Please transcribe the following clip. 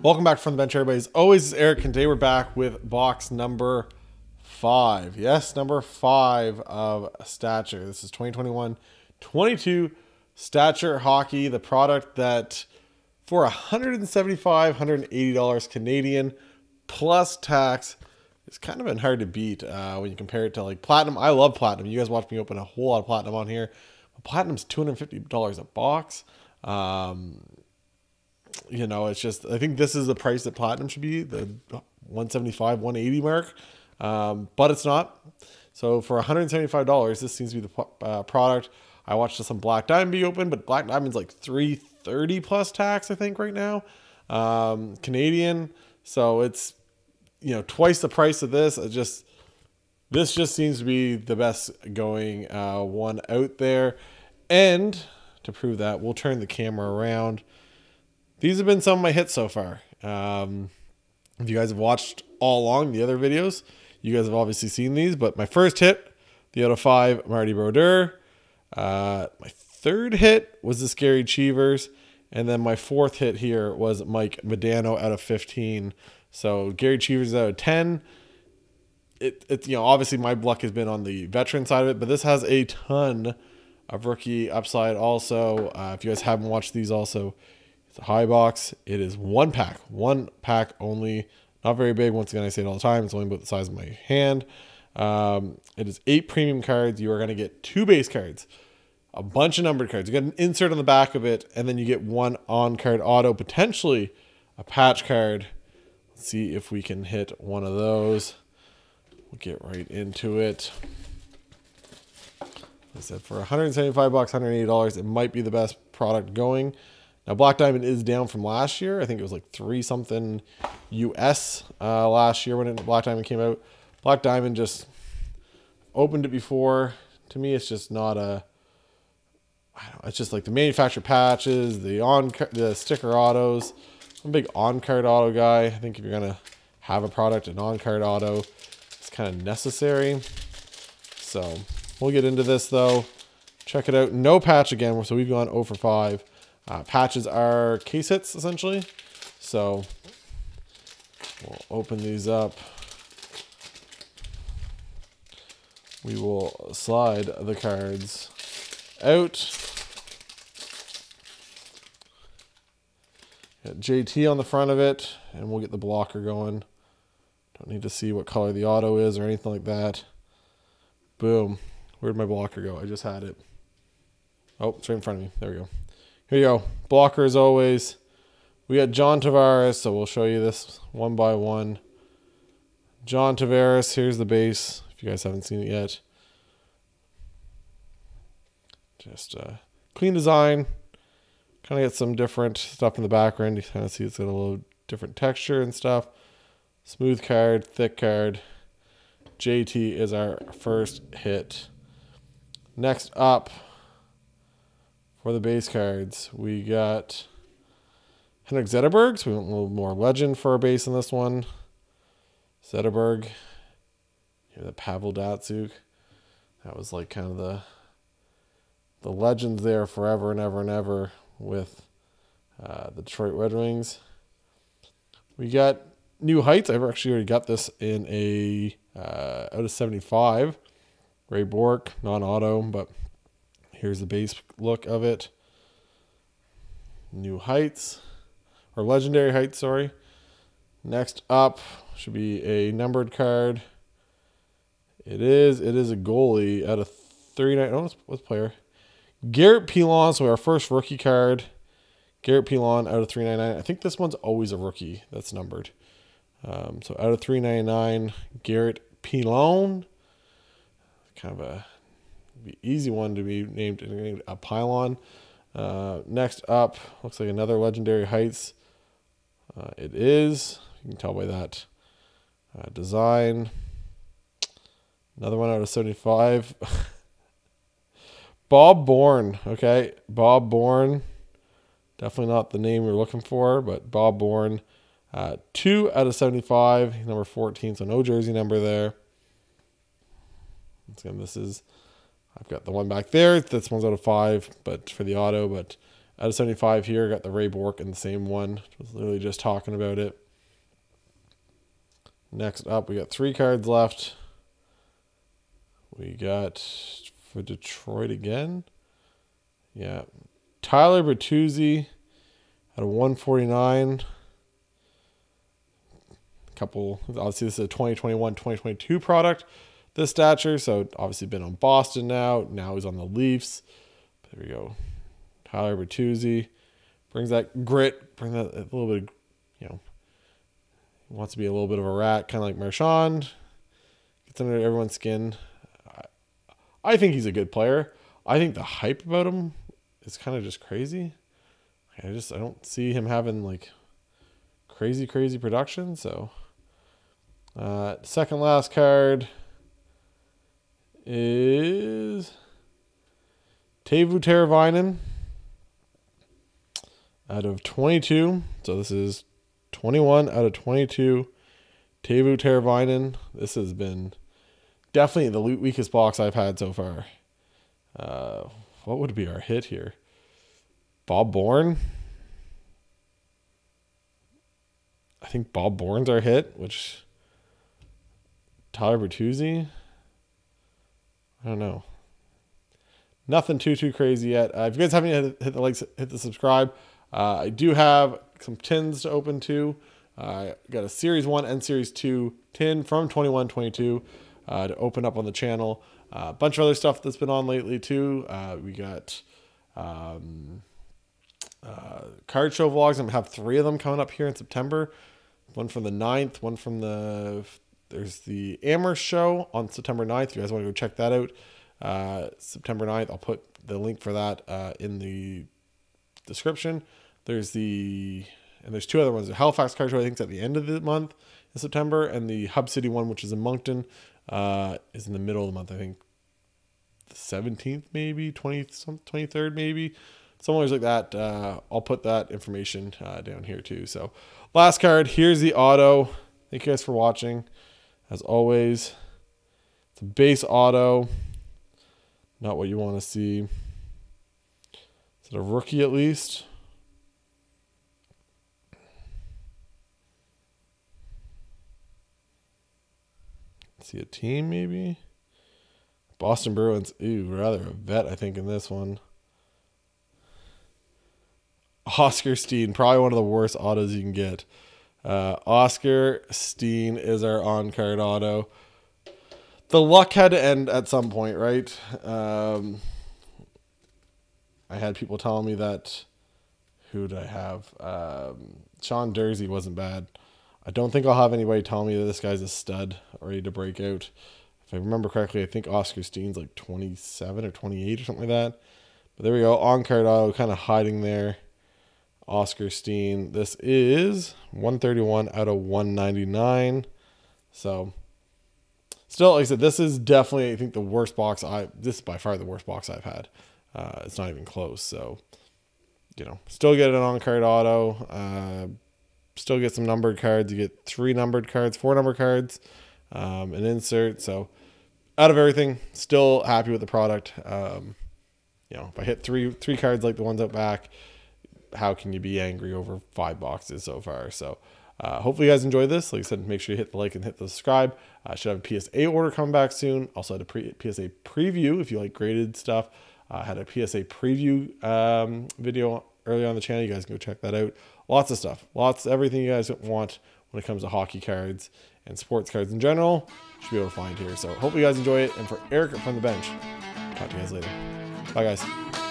Welcome back from the bench, everybody. As always, Eric, and today we're back with box number five. Yes, number five of Stature. This is 2021 22 Stature Hockey, the product that for 175 $180 Canadian plus tax it's kind of been hard to beat uh, when you compare it to like platinum. I love platinum. You guys watch me open a whole lot of platinum on here. But platinum's two hundred fifty dollars a box. Um, you know, it's just I think this is the price that platinum should be the 175, 180 mark, um, but it's not. So for 175 dollars, this seems to be the uh, product. I watched some Black Diamond be open, but Black Diamond's like 330 plus tax, I think, right now, um, Canadian. So it's you know twice the price of this. It just this just seems to be the best going uh, one out there, and to prove that, we'll turn the camera around these have been some of my hits so far. Um, if you guys have watched all along the other videos, you guys have obviously seen these. But my first hit, the out of five, Marty Brodeur. Uh, my third hit was the Gerry Cheevers. And then my fourth hit here was Mike Modano out of 15. So Gerry Cheevers out of 10. It, it, you know, obviously my luck has been on the veteran side of it, but this has a ton of rookie upside also. Uh, if you guys haven't watched these also, it's a high box. It is one pack, one pack only. Not very big. Once again, I say it all the time. It's only about the size of my hand. Um, it is eight premium cards. You are going to get two base cards, a bunch of numbered cards. You get an insert on the back of it, and then you get one on card auto, potentially a patch card. Let's see if we can hit one of those. We'll get right into it. I said for 175 bucks, 180 dollars, it might be the best product going. Now, Black Diamond is down from last year. I think it was like three something US uh, last year when it, Black Diamond came out. Black Diamond just opened it before. To me, it's just not a. it's just like the manufacturer patches, the on the sticker autos. I'm a big on card auto guy. I think if you're gonna have a product, an on card auto, it's kind of necessary. So we'll get into this though. Check it out. No patch again. So we've gone 0 for 5. Uh, patches are case hits, essentially. So we'll open these up. We will slide the cards out. Got JT on the front of it, and we'll get the blocker going. Don't need to see what color the auto is or anything like that. Boom. Where'd my blocker go? I just had it. Oh, it's right in front of me. There we go. Here you go. Blocker as always. We got John Tavares, so we'll show you this one by one. John Tavares, here's the base, if you guys haven't seen it yet. Just uh, clean design. Kind of get some different stuff in the background. You kind of see it's got a little different texture and stuff. Smooth card, thick card. JT is our first hit. Next up, for the base cards. We got Henrik Zetterberg, so we want a little more legend for our base in this one. Zetterberg. Here the Pavel Datsyuk. That was like kind of the the legends there forever and ever and ever with uh, the Detroit Red Wings. We got New Heights. I've actually already got this in a uh, out of 75. Ray Bourque, non-auto, but Here's the base look of it. New heights, or legendary heights, sorry. Next up should be a numbered card. It is. It is a goalie out of 39. Oh, what's player? Garrett Pilon. So our first rookie card. Garrett Pilon out of 399. I think this one's always a rookie that's numbered. Um, so out of 399, Garrett Pilon. Kind of a easy one to be named a pylon. Uh, next up, looks like another legendary heights. Uh, it is. You can tell by that uh, design. Another one out of 75. Bob Bourne. Okay. Bob Bourne. Definitely not the name we're looking for, but Bob Bourne. Uh, two out of 75. Number 14. So no jersey number there. Again, this is I've got the one back there. This one's out of five, but for the auto, but Out of 75 here, got the Ray Bourque in the same one. Was literally just talking about it. Next up, we got three cards left. We got for Detroit again. Yeah. Tyler Bertuzzi at a 149. A couple, obviously, this is a 2021 2022 product, this stature. So, obviously, been on Boston now. Now he's on the Leafs. There we go. Tyler Bertuzzi brings that grit, bring that a little bit, of, you know, wants to be a little bit of a rat, kind of like Marchand. Gets under everyone's skin. I, I think he's a good player. I think the hype about him is kind of just crazy. I just I don't see him having like crazy crazy production. So, uh, second last card is Teuvo Teravainen out of 22. So this is 21 out of 22. Teuvo Teravainen. This has been definitely the weakest box I've had so far. Uh, what would be our hit here? Bob Bourne. I think Bob Bourne's our hit, which Tyler Bertuzzi. I don't know. Nothing too too crazy yet. Uh, if you guys haven't hit, hit the likes, hit the subscribe. Uh, I do have some tins to open too. I got a Series 1 and Series 2 tin from 2122 uh, to open up on the channel. Uh, a bunch of other stuff that's been on lately too. Uh, we got um, card show vlogs. I'm to have three of them coming up here in September. One from the 9th, one from the... There's the Amherst show on September 9th. If you guys want to go check that out. Uh, September 9th, I'll put the link for that in the description. There's the and there's two other ones. The Halifax Car Show I think is at the end of the month in September, and the Hub City one, which is in Moncton, uh, is in the middle of the month. I think the 17th, maybe 20th, 23rd, maybe somewhere like that. Uh, I'll put that information uh, down here too. So last card. Here's the auto. Thank you guys for watching. As always, it's a base auto. Not what you want to see. Is it a rookie at least? see a team maybe. Boston Bruins. Ooh, rather a vet, I think, in this one. Oskar Steen, probably one of the worst autos you can get. Uh, Oskar Steen is our on card auto. The luck had to end at some point, right? Um, I had people telling me that. Who did I have? Um, Sean Durzi wasn't bad. I don't think I'll have anybody tell me that this guy's a stud ready to break out. If I remember correctly, I think Oskar Steen's like 27 or 28 or something like that. But there we go. On card auto kind of hiding there. Oskar Steen. This is 131 out of 199. So still, like I said, this is definitely, I think, the worst box I, this is by far the worst box I've had. Uh, it's not even close. So, you know, still get an on card auto. Uh, still get some numbered cards. You get three numbered cards, four number cards, um, an insert. So out of everything, still happy with the product. Um, you know, if I hit three three cards like the ones out back, how can you be angry over five boxes so far? So. Uh, hopefully you guys enjoyed this. Like I said, make sure you hit the like and hit the subscribe. I uh, should have a PSA order coming back soon. Also had a pre- PSA preview if you like graded stuff. I uh, had a PSA preview um, video earlier on the channel. You guys can go check that out. Lots of stuff. Lots, everything you guys want when it comes to hockey cards and sports cards in general. Should be able to find here. So hope you guys enjoy it. And for Eric from the bench, talk to you guys later. Bye, guys.